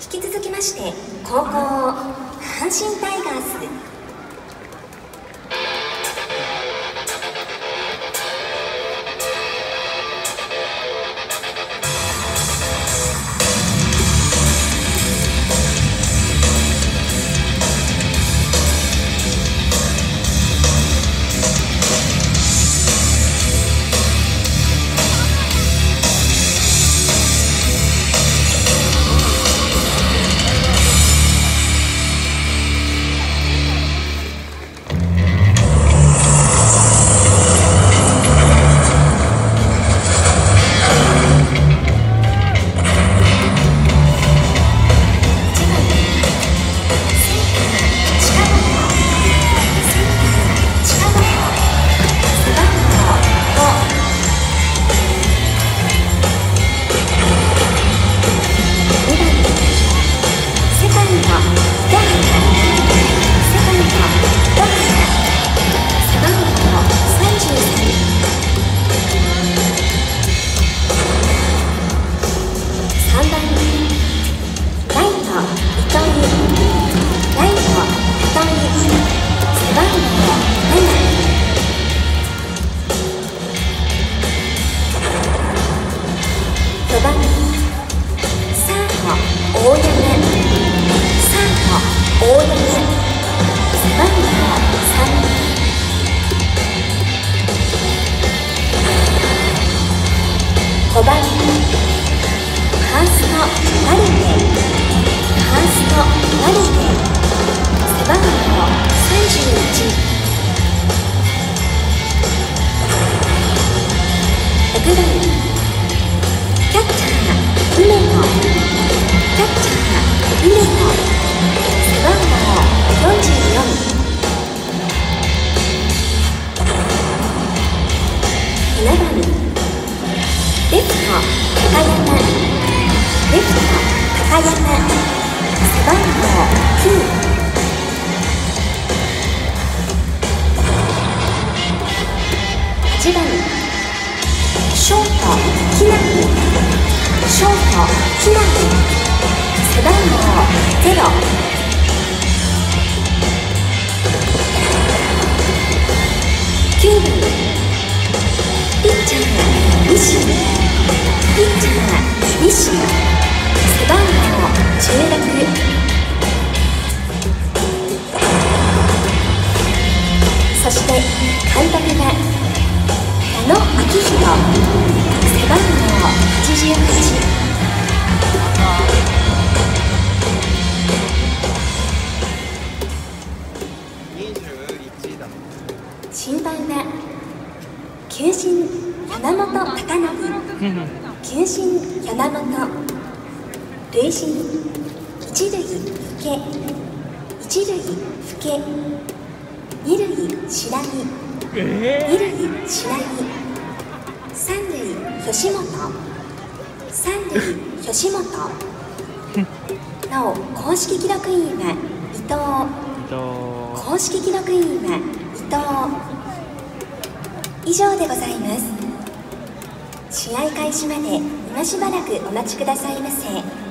引き続きまして後攻阪神タイガース5番ファーストマルテファーストマルテ背番号31 6番キャッチャー梅野キャッチャー梅野背番号44 7番レフト高山レフト高山背番号9八番ショート木南ショート木南背番号ゼロ。9番ピッチャー西ピッチャー西そして監督が矢野明宏背番号88審判は球審山本貴則球審山本塁審一塁福家一塁福家二塁白木二塁白木三塁吉本。三塁吉本。なお公式記録員は伊藤。と公式記録員は伊藤。以上でございます。試合開始まで今しばらくお待ちくださいませ